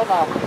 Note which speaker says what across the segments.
Speaker 1: Корона.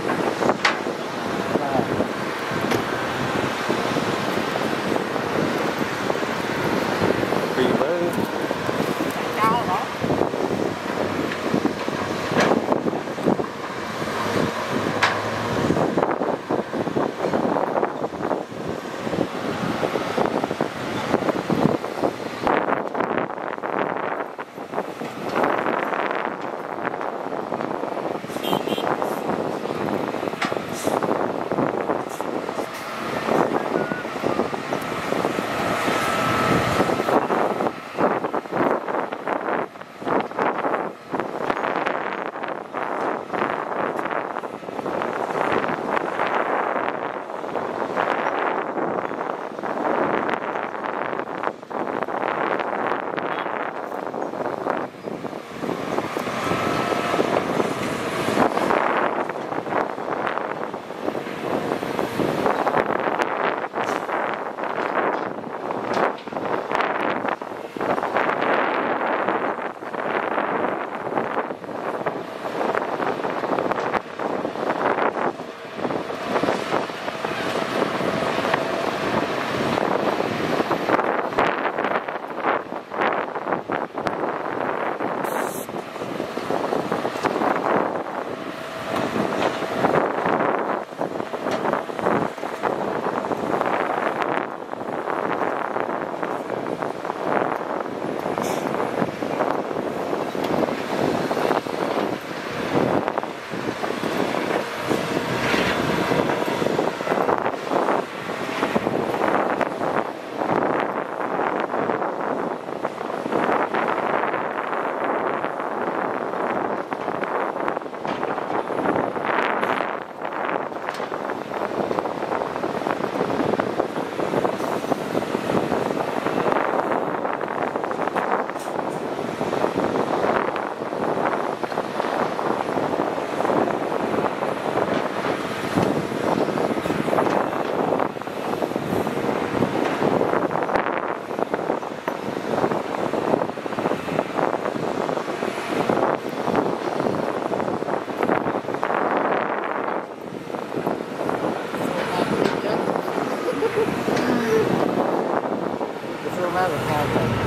Speaker 1: Là sao vậy?